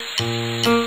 Música